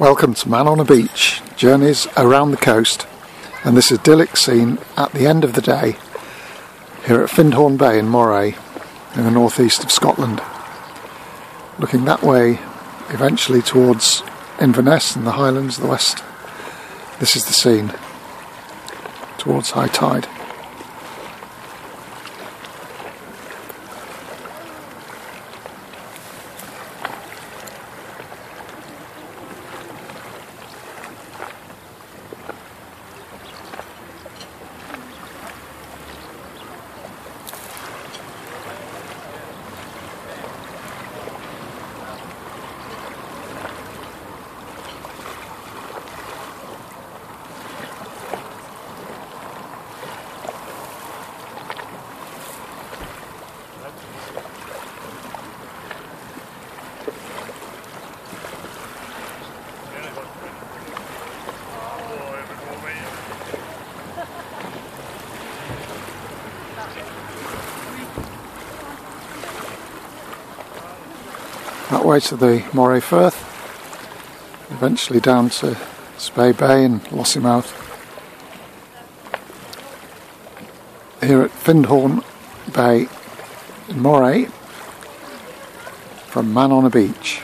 Welcome to Man on a Beach, journeys around the coast, and this is Dillick scene at the end of the day here at Findhorn Bay in Moray in the northeast of Scotland. Looking that way, eventually towards Inverness and the Highlands of the west, this is the scene towards high tide. That way to the Moray Firth, eventually down to Spey Bay and Lossiemouth. Here at Findhorn Bay in Moray from Man on a Beach.